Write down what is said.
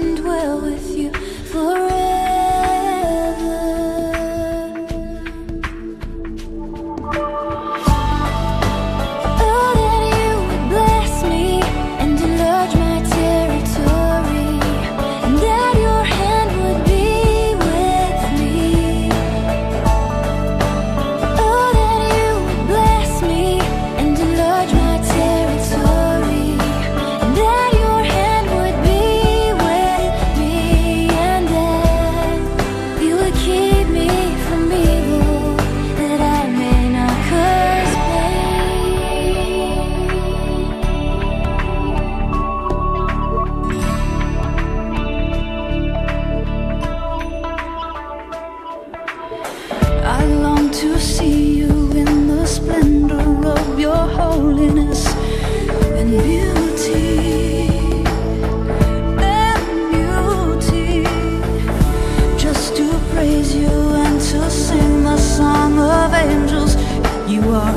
end well with you. to see you in the splendor of your holiness and beauty. And beauty. Just to praise you and to sing the song of angels. You are